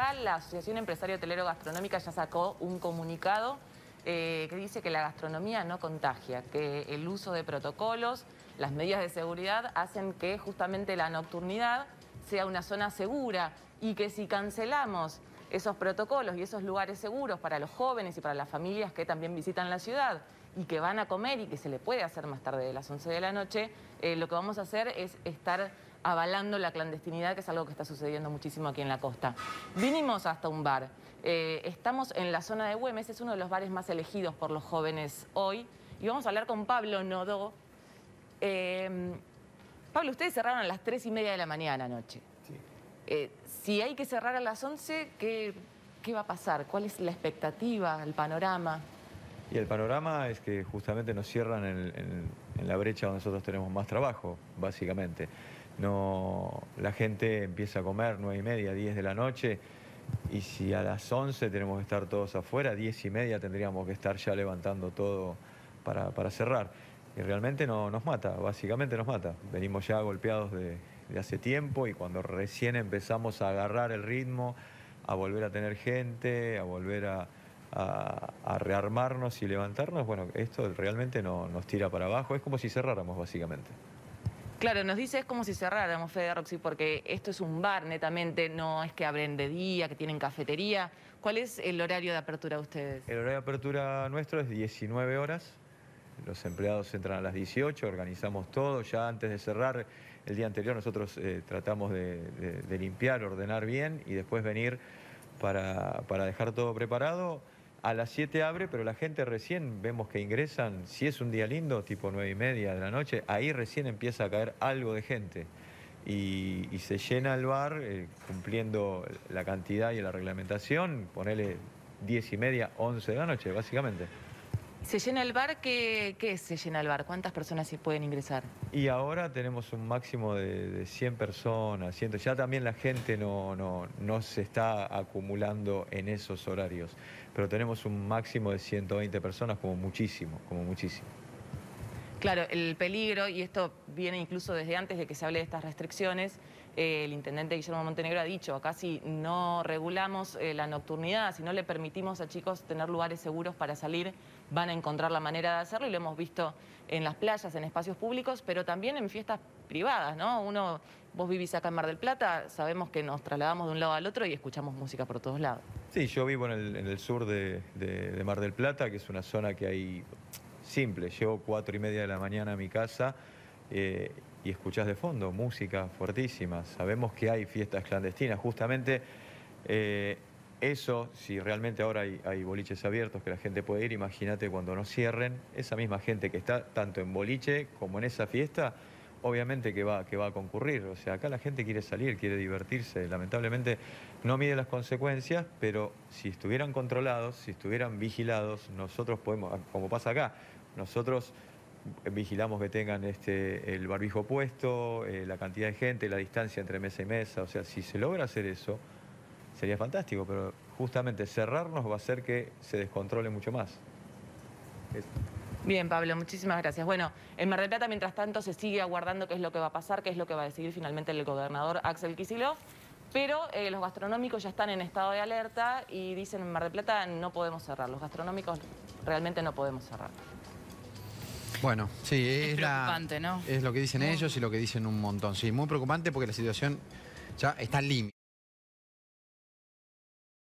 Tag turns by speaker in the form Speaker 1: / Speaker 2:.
Speaker 1: La Asociación Empresario Hotelero Gastronómica ya sacó un comunicado eh, que dice que la gastronomía no contagia, que el uso de protocolos, las medidas de seguridad hacen que justamente la nocturnidad sea una zona segura y que si cancelamos esos protocolos y esos lugares seguros para los jóvenes y para las familias que también visitan la ciudad y que van a comer y que se le puede hacer más tarde de las 11 de la noche, eh, lo que vamos a hacer es estar avalando la clandestinidad, que es algo que está sucediendo muchísimo aquí en la costa. Vinimos hasta un bar. Eh, estamos en la zona de Güemes, es uno de los bares más elegidos por los jóvenes hoy. Y vamos a hablar con Pablo Nodó. Eh, Pablo, ustedes cerraron a las 3 y media de la mañana anoche. Sí. Eh, si hay que cerrar a las 11, ¿qué, ¿qué va a pasar? ¿Cuál es la expectativa, el panorama?
Speaker 2: Y el panorama es que justamente nos cierran en, en la brecha donde nosotros tenemos más trabajo, básicamente no, la gente empieza a comer 9 y media, 10 de la noche, y si a las 11 tenemos que estar todos afuera, 10 y media tendríamos que estar ya levantando todo para, cerrar. Y realmente no, nos mata, básicamente nos mata. Venimos ya golpeados de, hace tiempo y cuando recién empezamos a agarrar el ritmo, a volver a tener gente, a volver a, rearmarnos y levantarnos, bueno, esto realmente no, nos tira para abajo, es como si cerráramos básicamente.
Speaker 1: Claro, nos dice es como si cerráramos Fede Roxy, porque esto es un bar netamente, no es que abren de día, que tienen cafetería. ¿Cuál es el horario de apertura de ustedes?
Speaker 2: El horario de apertura nuestro es 19 horas. Los empleados entran a las 18, organizamos todo. Ya antes de cerrar, el día anterior nosotros eh, tratamos de, limpiar, ordenar bien y después venir para, para dejar todo preparado. A las 7 abre, pero la gente recién vemos que ingresan, si es un día lindo, tipo 9 y media de la noche, ahí recién empieza a caer algo de gente. Y, se llena el bar eh, cumpliendo la cantidad y la reglamentación, ponele 10 y media, 11 de la noche, básicamente.
Speaker 1: ¿Se llena el bar? ¿Qué, ¿Qué, se llena el bar? ¿Cuántas personas se pueden ingresar?
Speaker 2: Y ahora tenemos un máximo de, 100 personas. Ya también la gente no, no, no, se está acumulando en esos horarios. Pero tenemos un máximo de 120 personas como muchísimo, como muchísimo.
Speaker 1: Claro, el peligro, y esto viene incluso desde antes de que se hable de estas restricciones, eh, el intendente Guillermo Montenegro ha dicho, acá si no regulamos eh, la nocturnidad, si no le permitimos a chicos tener lugares seguros para salir, van a encontrar la manera de hacerlo y lo hemos visto en las playas, en espacios públicos, pero también en fiestas privadas, ¿no? Uno, vos vivís acá en Mar del Plata, sabemos que nos trasladamos de un lado al otro y escuchamos música por todos lados.
Speaker 2: Sí, yo vivo en el, sur de Mar del Plata, que es una zona que hay simple, llevo cuatro y media de la mañana a mi casa eh, y escuchás de fondo música fuertísima. Sabemos que hay fiestas clandestinas, justamente eh, eso, si realmente ahora hay, boliches abiertos que la gente puede ir, imagínate cuando no cierren, esa misma gente que está tanto en boliche como en esa fiesta, obviamente que va, que va a concurrir. O sea, acá la gente quiere salir, quiere divertirse. Lamentablemente no mide las consecuencias, pero si estuvieran controlados, si estuvieran vigilados, nosotros podemos, como pasa acá, nosotros vigilamos que tengan este, el barbijo puesto, eh, la cantidad de gente, la distancia entre mesa y mesa. O sea, si se logra hacer eso, sería fantástico, pero justamente cerrarnos va a hacer que se descontrole mucho más.
Speaker 1: Bien, Pablo, muchísimas gracias. Bueno, en Mar del Plata, mientras tanto, se sigue aguardando qué es lo que va a pasar, qué es lo que va a decidir finalmente el gobernador Axel Kicillof. Pero eh, los gastronómicos ya están en estado de alerta y dicen en Mar del Plata no podemos cerrar. Los gastronómicos realmente no podemos cerrar.
Speaker 3: Bueno, sí,
Speaker 1: es, preocupante, ¿no?
Speaker 3: Es lo que dicen ellos y lo que dicen un montón. Sí, muy preocupante porque la situación ya está límite.